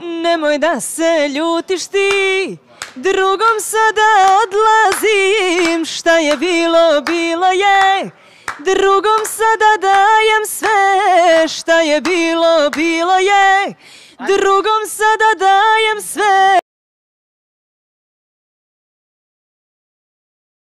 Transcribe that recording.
Nemoj da se ljutiš ti, drugom sada odlazim, šta je bilo, bilo je, drugom sada dajem sve, šta je bilo, bilo je, drugom sada dajem